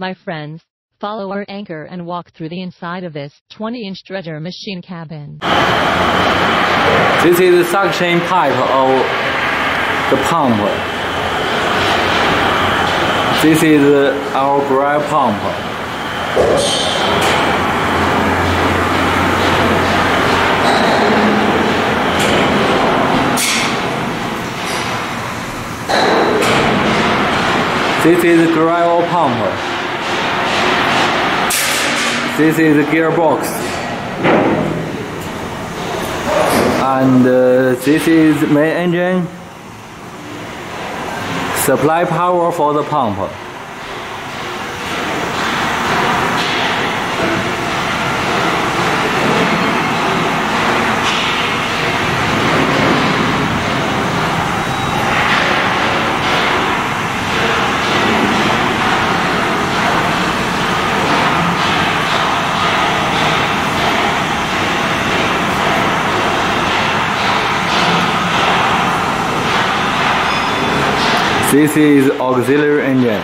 My friends, follow our anchor and walk through the inside of this 20-inch dredger machine cabin. This is the suction pipe of the pump. This is our gravel pump. This is gravel pump. This is the gearbox. And uh, this is main engine. Supply power for the pump. This is auxiliary engine.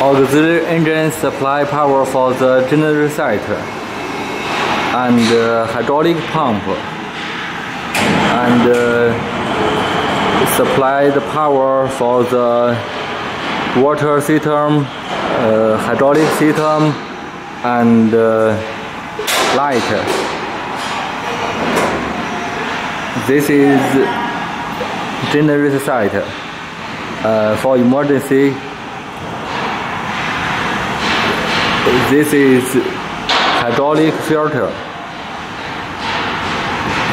Auxiliary engine supply power for the generator site and uh, hydraulic pump and uh, supply the power for the water system, uh, hydraulic system and uh, light. This is generator site uh, for emergency. This is hydraulic filter.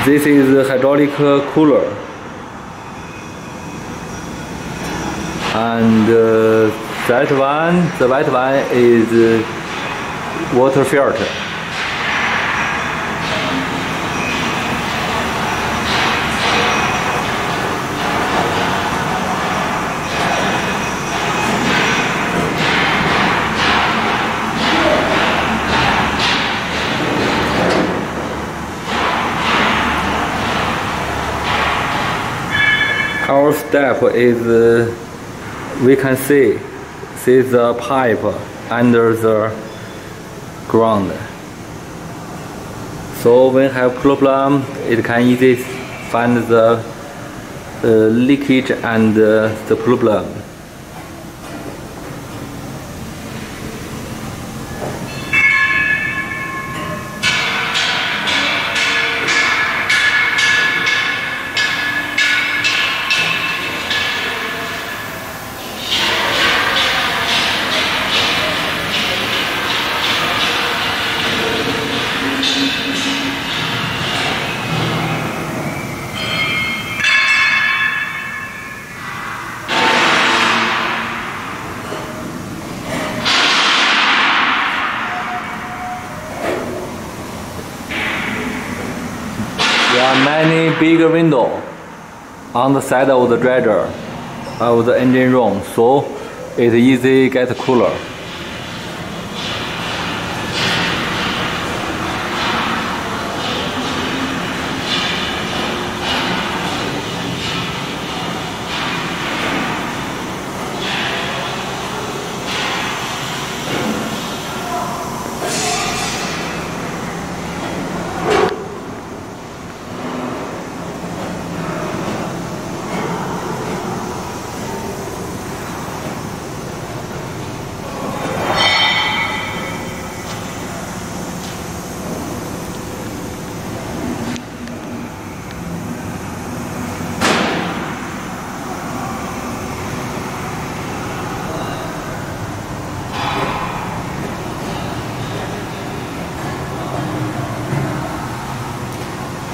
This is hydraulic cooler. And uh, that one, the white one is water filter. Our step is uh, we can see see the pipe under the ground. So when have problem it can easily find the uh, leakage and uh, the problem many big windows on the side of the dredger of the engine room, so it easy get cooler.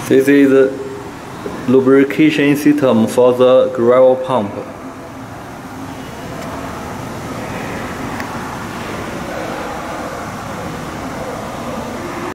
This is the lubrication system for the gravel pump.